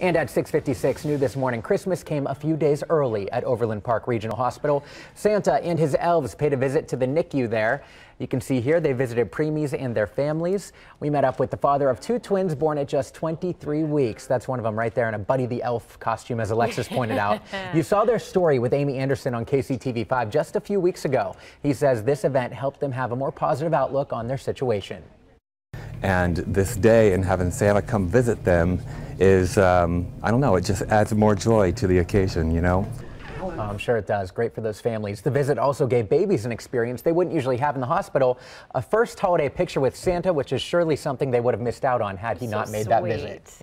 And at 656 new this morning, Christmas came a few days early at Overland Park Regional Hospital. Santa and his elves paid a visit to the NICU there. You can see here they visited preemies and their families. We met up with the father of two twins born at just 23 weeks. That's one of them right there in a Buddy the Elf costume, as Alexis pointed out. you saw their story with Amy Anderson on KCTV5 just a few weeks ago. He says this event helped them have a more positive outlook on their situation. And this day and having Santa come visit them is, um, I don't know, it just adds more joy to the occasion, you know? Oh, I'm sure it does. Great for those families. The visit also gave babies an experience they wouldn't usually have in the hospital. A first holiday picture with Santa, which is surely something they would have missed out on had he so not made sweet. that visit.